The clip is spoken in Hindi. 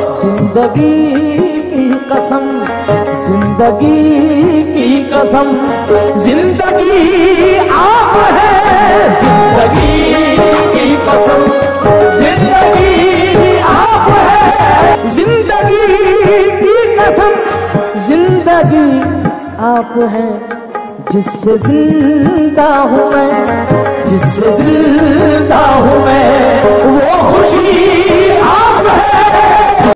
ज़िंदगी की कसम, ज़िंदगी की कसम, ज़िंदगी आप है। ज़िंदगी की कसम, ज़िंदगी आप है। ज़िंदगी की कसम, ज़िंदगी आप है। जिससे ज़िंदा हूँ मैं, जिससे ज़िंदा